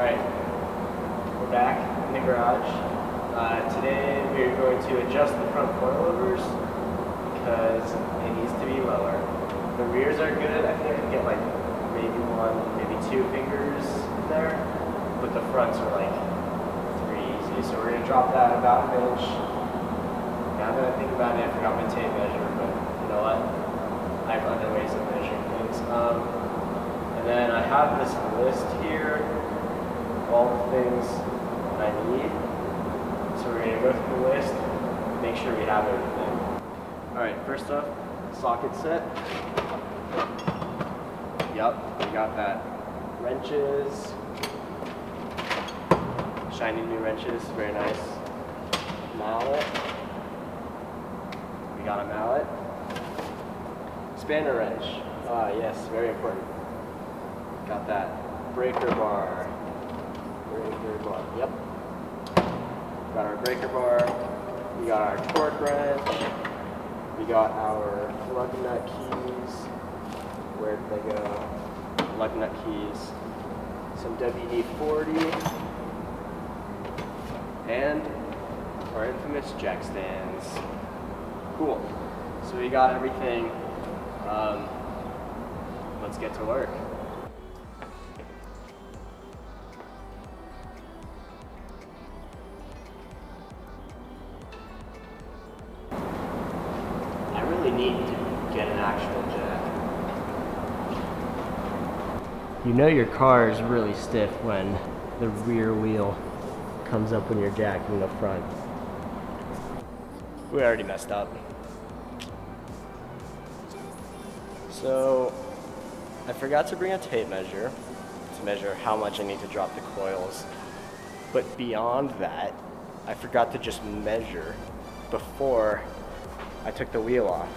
Alright, we're back in the garage. Uh, today we're going to adjust the front coilovers because it needs to be lower. The rears are good. I think I can get like maybe one, maybe two fingers there, but the fronts are like three easy. So we're going to drop that about an inch. Now that I think about it, I forgot my tape measure, but you know what? I have other ways of measuring things. Um, and then I have this list here all the things I need. So we're gonna go through the list, make sure we have everything. All right, first up, socket set. Yup, we got that. Wrenches, shiny new wrenches, very nice. Mallet, we got a mallet. Spanner wrench, ah yes, very important. Got that. Breaker bar, breaker bar. Yep. Got our breaker bar. We got our torque wrench. We got our lug nut keys. Where did they go? Lug nut keys. Some WD-40. And our infamous jack stands. Cool. So we got everything. Um, let's get to work. Get an actual jack. You know your car is really stiff when the rear wheel comes up when you're jacking the front. We already messed up. So, I forgot to bring a tape measure to measure how much I need to drop the coils. But beyond that, I forgot to just measure before I took the wheel off.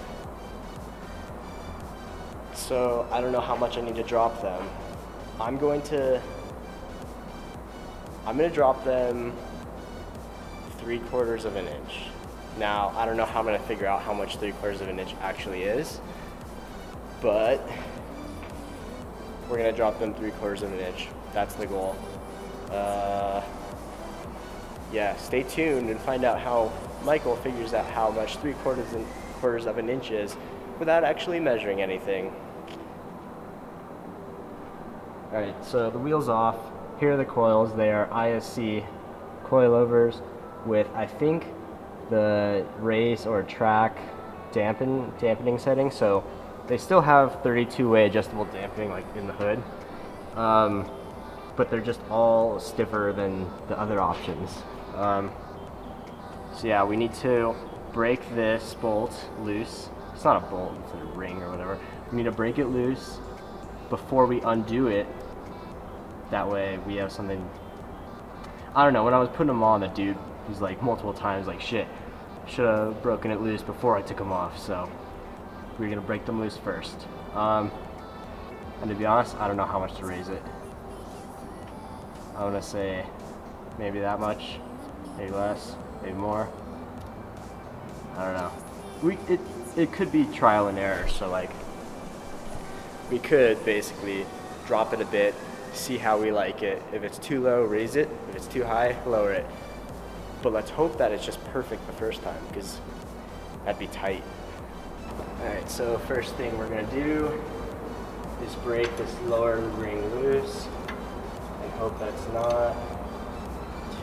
So I don't know how much I need to drop them. I'm going to, I'm going to drop them three quarters of an inch. Now, I don't know how I'm going to figure out how much three quarters of an inch actually is, but we're going to drop them three quarters of an inch. That's the goal. Uh, yeah, stay tuned and find out how Michael figures out how much three quarters and quarters of an inch is without actually measuring anything. All right, so the wheel's off. Here are the coils. They are ISC coilovers with, I think, the race or track dampen dampening setting. So they still have 32-way adjustable dampening like in the hood, um, but they're just all stiffer than the other options. Um, so yeah, we need to break this bolt loose. It's not a bolt, it's a ring or whatever. We need to break it loose before we undo it. That way we have something. I don't know, when I was putting them on, the dude was like multiple times like, shit, should have broken it loose before I took them off. So we're gonna break them loose first. Um, and to be honest, I don't know how much to raise it. I wanna say maybe that much, maybe less, maybe more. I don't know. We it it could be trial and error. So like we could basically drop it a bit, see how we like it. If it's too low, raise it. If it's too high, lower it. But let's hope that it's just perfect the first time because that'd be tight. All right, so first thing we're gonna do is break this lower ring loose and hope that's not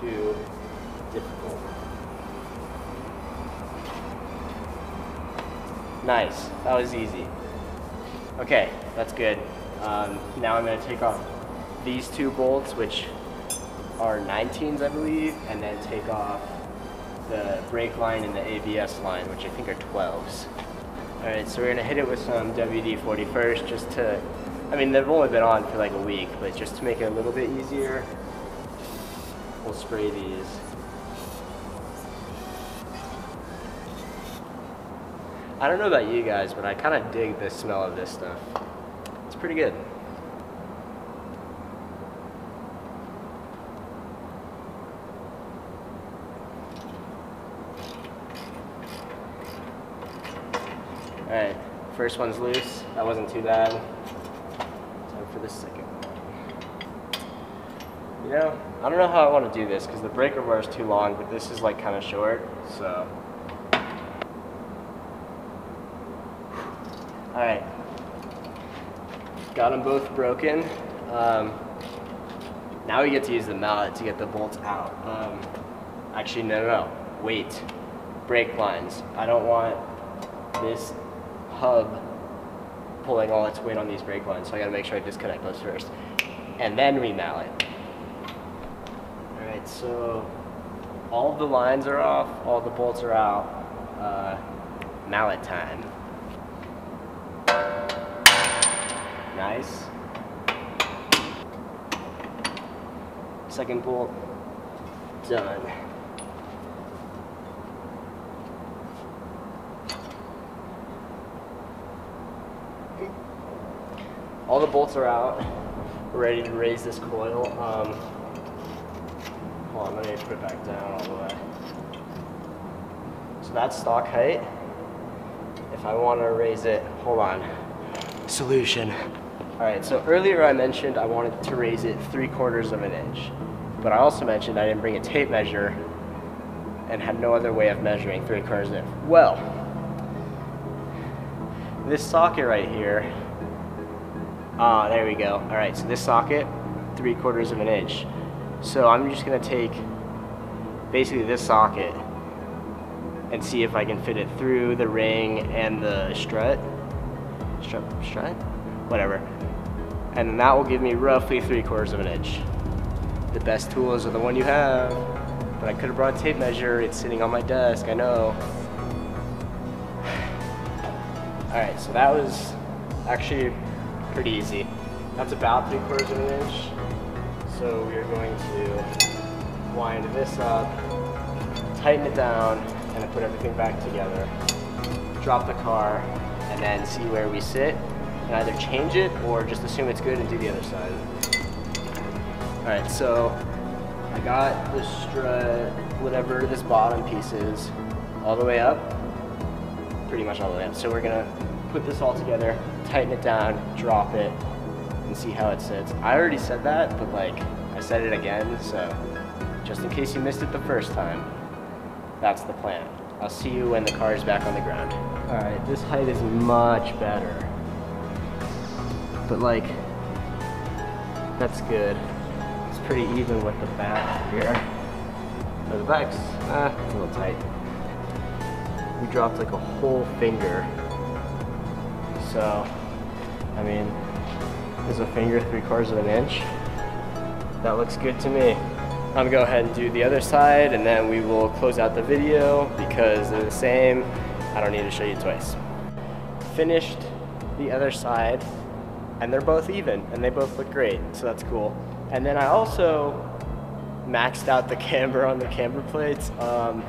too difficult. Nice, that was easy. Okay, that's good. Um, now I'm gonna take off these two bolts, which are 19s, I believe, and then take off the brake line and the ABS line, which I think are 12s. All right, so we're gonna hit it with some WD-40 first, just to, I mean, they've only been on for like a week, but just to make it a little bit easier, we'll spray these. I don't know about you guys, but I kind of dig the smell of this stuff. It's pretty good. Alright, first one's loose. That wasn't too bad. Time for the second one. You know, I don't know how I want to do this because the breaker bar is too long, but this is like kind of short, so. All right. Got them both broken. Um, now we get to use the mallet to get the bolts out. Um, actually, no, no, no. Wait. Brake lines. I don't want this hub pulling all its weight on these brake lines, so I gotta make sure I disconnect those first. And then remallet. Alright, so all the lines are off, all the bolts are out. Uh, mallet time. Nice. Second bolt, done. All the bolts are out. We're ready to raise this coil. Um, hold on, let me put it back down all the way. So that's stock height. If I want to raise it, hold on. Solution. All right, so earlier I mentioned I wanted to raise it three quarters of an inch, but I also mentioned I didn't bring a tape measure and had no other way of measuring three quarters of an inch. Well, this socket right here Ah, there we go. All right, so this socket, three quarters of an inch. So I'm just gonna take basically this socket and see if I can fit it through the ring and the strut. Strut, strut? Whatever. And that will give me roughly three quarters of an inch. The best tools are the one you have. But I could have brought a tape measure. It's sitting on my desk, I know. All right, so that was actually pretty easy. That's about three quarters of an inch. So we are going to wind this up, tighten it down, and then put everything back together. Drop the car, and then see where we sit, and either change it or just assume it's good and do the other side. All right, so I got the strut, whatever this bottom piece is, all the way up, pretty much all the way up. So we're gonna put this all together, tighten it down, drop it, and see how it sits. I already said that, but like, I said it again, so just in case you missed it the first time, that's the plan. I'll see you when the car is back on the ground. All right, this height is much better. But like, that's good. It's pretty even with the back here. But the back's, it's eh, a little tight. We dropped like a whole finger so, I mean, is a finger three quarters of an inch. That looks good to me. I'm gonna go ahead and do the other side and then we will close out the video because they're the same. I don't need to show you twice. Finished the other side and they're both even and they both look great, so that's cool. And then I also maxed out the camber on the camber plates. Um,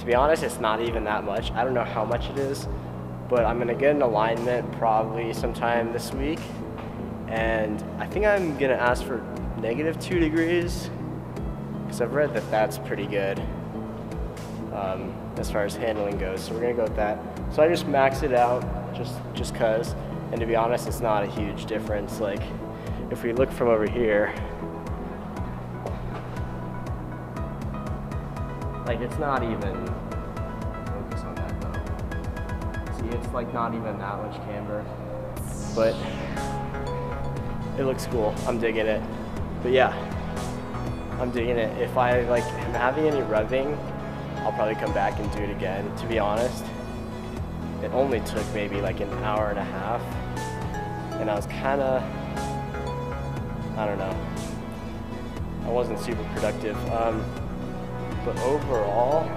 to be honest, it's not even that much. I don't know how much it is, but I'm gonna get an alignment probably sometime this week. And I think I'm gonna ask for negative two degrees because I've read that that's pretty good um, as far as handling goes. So we're gonna go with that. So I just max it out just, just cause. And to be honest, it's not a huge difference. Like if we look from over here, like it's not even It's like not even that much camber, but it looks cool. I'm digging it. But yeah, I'm digging it. If I like am having any revving, I'll probably come back and do it again. To be honest, it only took maybe like an hour and a half, and I was kind of, I don't know, I wasn't super productive. Um, but overall,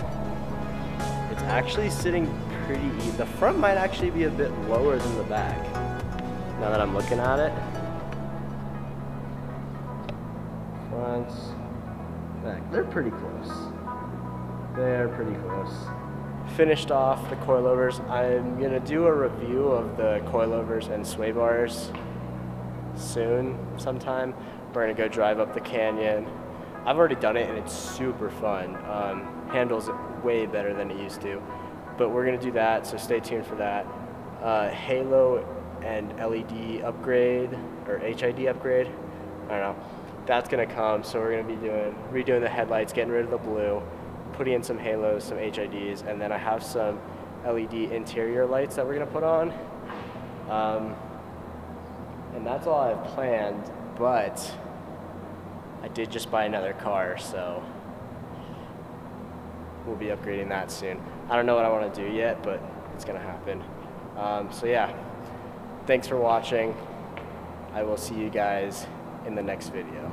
it's actually sitting pretty even. The front might actually be a bit lower than the back, now that I'm looking at it. Front, back, they're pretty close. They're pretty close. Finished off the coilovers. I'm gonna do a review of the coilovers and sway bars soon, sometime. We're gonna go drive up the canyon. I've already done it and it's super fun. Um, handles way better than it used to but we're going to do that, so stay tuned for that. Uh, Halo and LED upgrade, or HID upgrade, I don't know. that's gonna come. So we're gonna be doing redoing the headlights, getting rid of the blue, putting in some halos, some HIDs, and then I have some LED interior lights that we're gonna put on. Um, and that's all I've planned, but I did just buy another car, so we'll be upgrading that soon. I don't know what I want to do yet, but it's gonna happen. Um, so yeah, thanks for watching. I will see you guys in the next video.